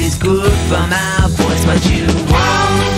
is good for my voice, but you won't.